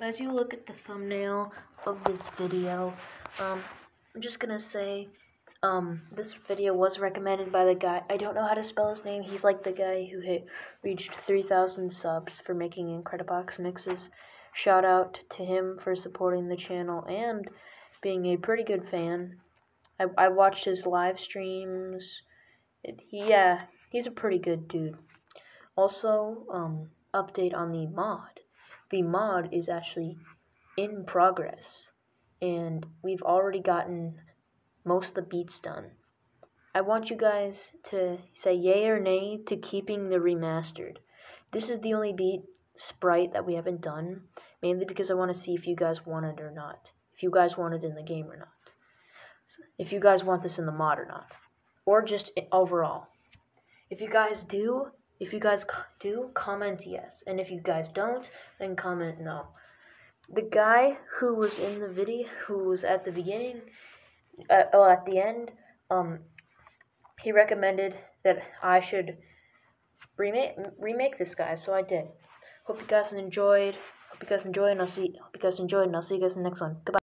as you look at the thumbnail of this video, um, I'm just gonna say, um, this video was recommended by the guy. I don't know how to spell his name. He's like the guy who hit reached 3,000 subs for making Incredibox mixes. Shout out to him for supporting the channel and being a pretty good fan. I, I watched his live streams. It, he, yeah, he's a pretty good dude. Also, um, update on the mod the mod is actually in progress and we've already gotten most of the beats done. I want you guys to say yay or nay to keeping the remastered. This is the only beat sprite that we haven't done, mainly because I want to see if you guys want it or not. If you guys want it in the game or not. If you guys want this in the mod or not. Or just overall. If you guys do, if you guys do, comment yes. And if you guys don't, then comment no. The guy who was in the video, who was at the beginning, uh, oh, at the end, um, he recommended that I should remake remake this guy, so I did. Hope you guys enjoyed. Hope you guys enjoyed, and I'll see. Hope you guys enjoyed, and I'll see you guys in the next one. Goodbye.